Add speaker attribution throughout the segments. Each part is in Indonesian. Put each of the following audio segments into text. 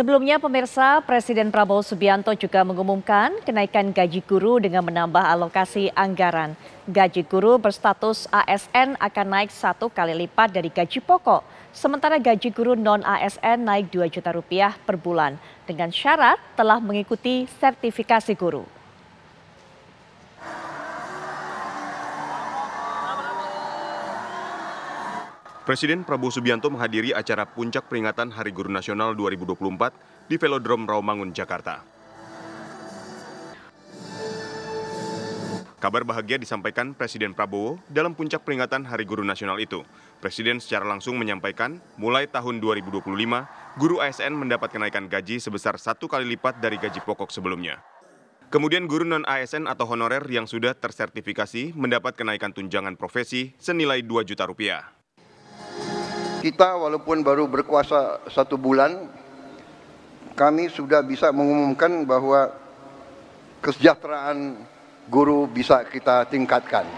Speaker 1: Sebelumnya pemirsa, Presiden Prabowo Subianto juga mengumumkan kenaikan gaji guru dengan menambah alokasi anggaran. Gaji guru berstatus ASN akan naik satu kali lipat dari gaji pokok, sementara gaji guru non-ASN naik 2 juta rupiah per bulan dengan syarat telah mengikuti sertifikasi guru.
Speaker 2: Presiden Prabowo Subianto menghadiri acara puncak peringatan Hari Guru Nasional 2024 di Velodrome Rawamangun, Jakarta. Kabar bahagia disampaikan Presiden Prabowo dalam puncak peringatan Hari Guru Nasional itu. Presiden secara langsung menyampaikan, mulai tahun 2025, guru ASN mendapat kenaikan gaji sebesar satu kali lipat dari gaji pokok sebelumnya. Kemudian guru non-ASN atau honorer yang sudah tersertifikasi mendapat kenaikan tunjangan profesi senilai 2 juta rupiah
Speaker 3: kita walaupun baru berkuasa satu bulan, kami sudah bisa mengumumkan bahwa kesejahteraan guru bisa kita tingkatkan.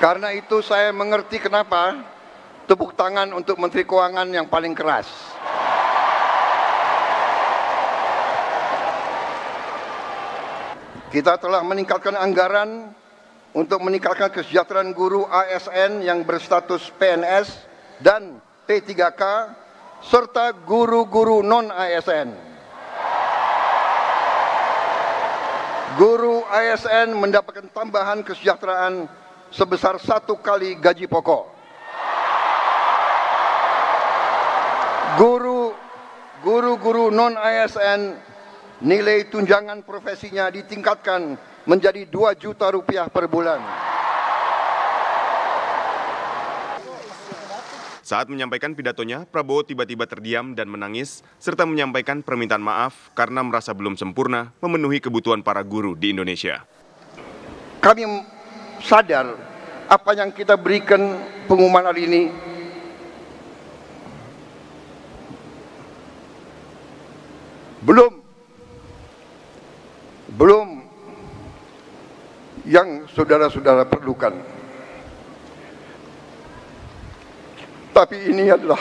Speaker 3: Karena itu saya mengerti kenapa tepuk tangan untuk Menteri Keuangan yang paling keras. Kita telah meningkatkan anggaran untuk meningkatkan kesejahteraan guru ASN yang berstatus PNS dan P3K serta guru-guru non-ASN. Guru ASN mendapatkan tambahan kesejahteraan sebesar satu kali gaji pokok. Guru guru-guru non-ASN nilai tunjangan profesinya ditingkatkan menjadi 2 juta rupiah per bulan.
Speaker 2: Saat menyampaikan pidatonya, Prabowo tiba-tiba terdiam dan menangis, serta menyampaikan permintaan maaf karena merasa belum sempurna memenuhi kebutuhan para guru di Indonesia.
Speaker 3: Kami sadar apa yang kita berikan pengumuman hari ini belum belum yang saudara-saudara perlukan. Tapi ini adalah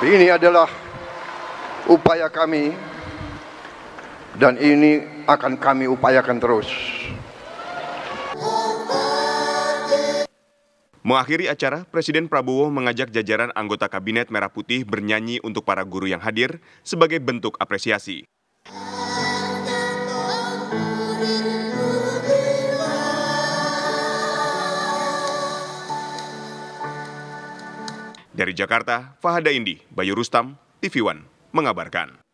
Speaker 3: Ini adalah upaya kami dan ini akan kami upayakan terus.
Speaker 2: Mengakhiri acara, Presiden Prabowo mengajak jajaran anggota Kabinet Merah Putih bernyanyi untuk para guru yang hadir sebagai bentuk apresiasi. Dari Jakarta, Fahada Indi, Bayu Rustam, TV One, mengabarkan.